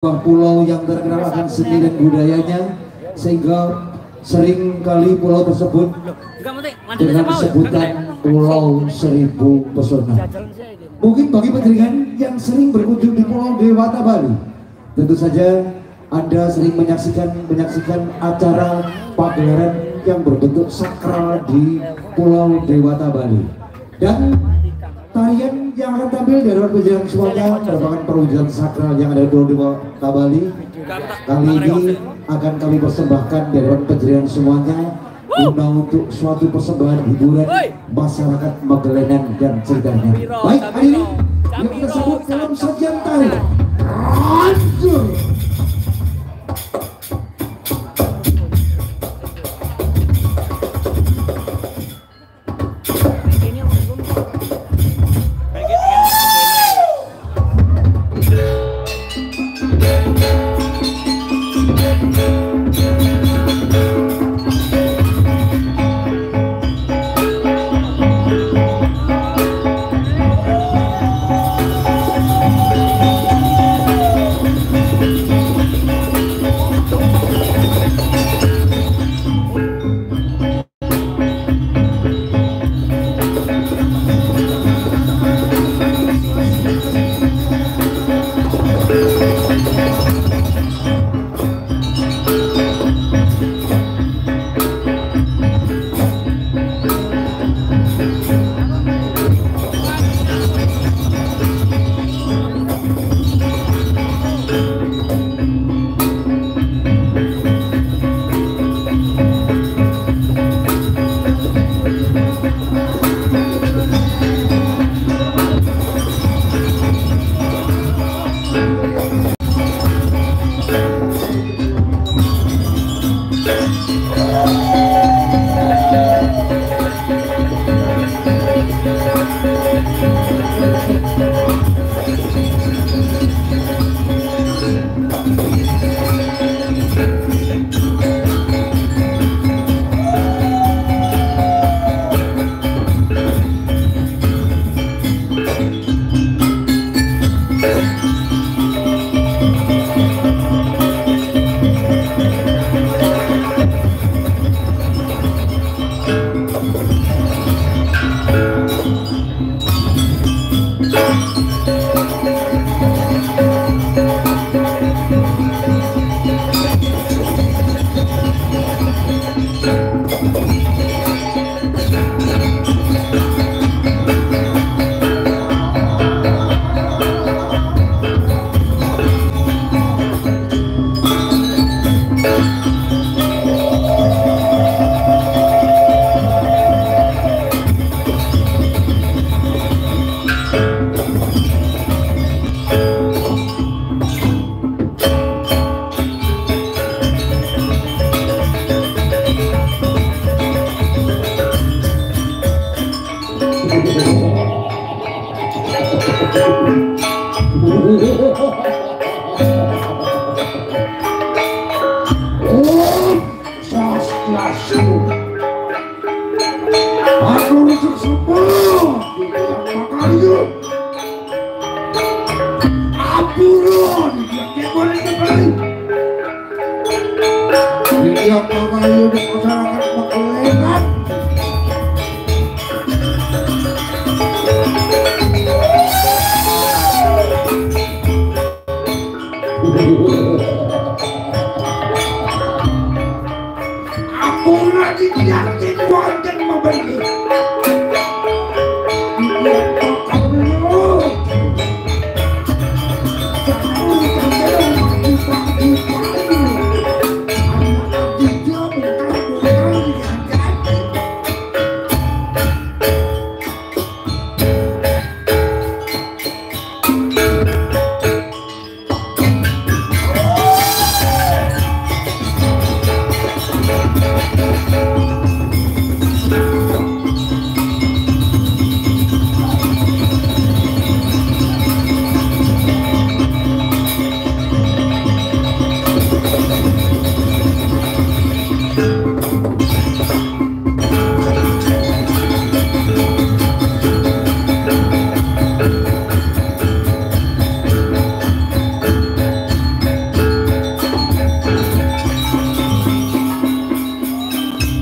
sebuah pulau yang terkenal akan seni dan budayanya sehingga sering kali pulau tersebut dengan sebutan Pulau Seribu Pesona. Mungkin bagi penjaringan yang sering berkunjung di Pulau Dewata Bali, tentu saja Anda sering menyaksikan menyaksikan acara pagelaran yang berbentuk sakral di Pulau Dewata Bali. Dan tarian yang akan tampil dari penjaringan semuanya merupakan perwujudan sakral yang ada di Pulau Dewata Bali. Kali ini akan kami persembahkan dari penjaringan semuanya guna untuk suatu persembahan hiburan masyarakat Magelenan dan ceritanya. Baik, hari ini yang kita sebut dalam sajian tari. Thank you. Makayu. Ampun, yang boleh kembali.